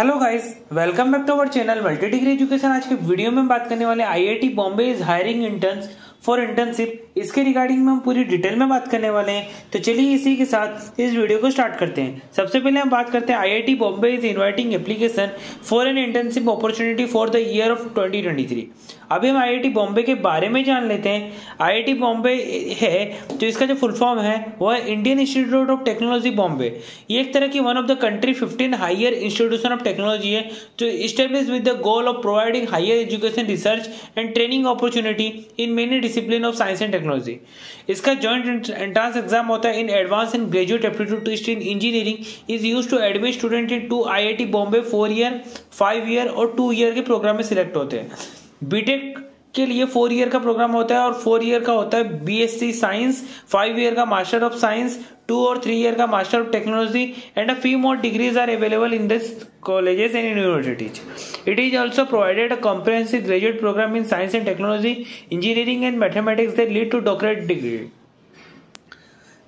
Hello guys welcome back to our channel multi degree education आज के video में बात करने वाले IIT Bombay is hiring interns for internship इसके रिगार्डिंग में हम पूरी डिटेल में बात करने वाले हैं। तो चलिए इसी के साथ इस वीडियो को स्टार्ट करते हैं। सबसे पहले हम बात करते हैं IIT Bombay is inviting application for an internship opportunity for the year of 2023 अभी हम आईआईटी बॉम्बे के बारे में जान लेते हैं। आईआईटी बॉम्बे है तो इसका जो फुल फॉर्म है, वो है Indian institute of technology Bombay ये एक तरह की one of the country fifteen higher institution of technology है, जो establish with the goal of providing higher education research and training opportunity in many discipline of science and technology इसका joint entrance exam होता है in advance and graduate aptitude test in engineering is use to admit student in to IIT Bombay four year five year और two year के program में select होते हैं। BTech के लिए फोर ईयर का प्रोग्राम होता है और फोर ईयर का होता है बीएससी साइंस फाइव ईयर का मास्टर ऑफ़ साइंस टू और थ्री ईयर का master of technology and a few more degrees are available in this colleges and universities it is also provided a graduate program in science and technology engineering and mathematics that lead to doctorate degree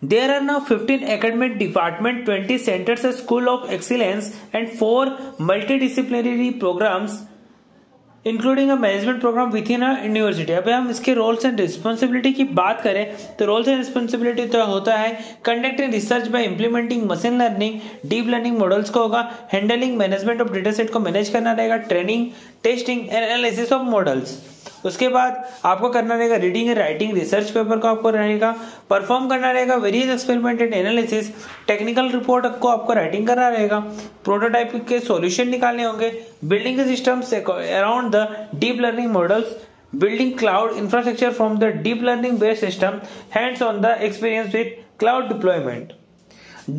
There are now 15 academic department, 20 centers, a school of excellence and 4 multidisciplinary programs including a management program with in university अब हम इसके roles and responsibility की बात करें तो roles and responsibility तो होता है conducting research by implementing machine learning deep learning models को होगा handling management of data set को मैनेज करना रहेगा training testing and analysis of models उसके बाद आपको करना रहेगा reading and writing research paper को आपको रहेगा परफॉर्म करना रहेगा various experiment and analysis technical report को आपको राइटिंग करना रहेगा. प्रोटोटाइप के सॉल्यूशन निकालने होंगे. Building systems around the deep learning models building cloud infrastructure from the deep learning based system hands on the experience with cloud deployment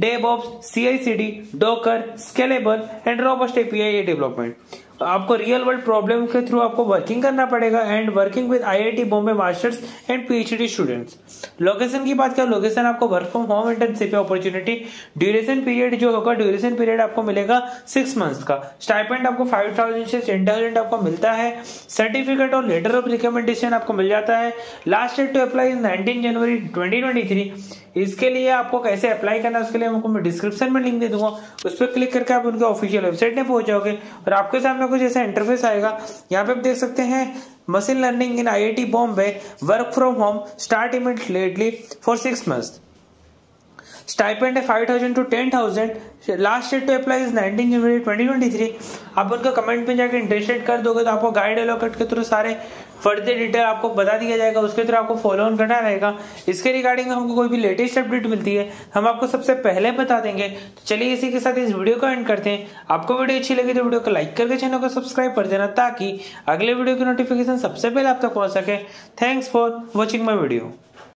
DevOps, CI/CD, Docker, Scalable and robust API development आपको real world problem के through आपको working करना पड़ेगा and working with IIT Bombay masters and PhD students location की बात करें location आपको work from home internship opportunity duration period जो होगा ड्यूरेशन पीरियड आपको मिलेगा सिक्स मंथ्स का. स्टाइपेंड आपको फाइव थाउज़ेंड से टेन थाउज़ेंड आपको मिलता है. सर्टिफिकेट और लेटर ऑफ़ रिकमेंडेशन आपको मिल जाता है. Last date to apply nineteen January twenty twenty three इसके लिए आपको कैसे अप्लाई करना है, उसके लिए आपको मैं डिस्क्रिप्शन में लिंक दे दूँगा. उस पर क्लिक करके आप उनके ऑफिशियल वेबसाइट में पहुँच जाओगे और आपके सामने कुछ ऐसा इंटरफेस आएगा। यहाँ पे आप देख सकते हैं machine learning in I I T Bombay work from home start immediately for six months stipend है five thousand to ten thousand last date to apply is nineteen January twenty twenty three आप उनका comment में जाकर interested कर दोगे तो आपको guide allocate के थ्रू सारे फर्दर डिटेल आपको बता दिया जाएगा, उसके थ्रू आपको फॉलो ऑन करना रहेगा। इसके रिगार्डिंग हमको कोई भी लेटेस्ट अपडेट मिलती है, हम आपको सबसे पहले बता देंगे। तो चलिए इसी के साथ इस वीडियो को एंड करते हैं। आपको वीडियो अच्छी लगी तो वीडियो को लाइक करके चैनल को सब्सक्राइब कर देना ताकि अगले वीडियो की नोटिफिकेशन सबसे पहले आप तक पहुँच सके। Thanks for watching my video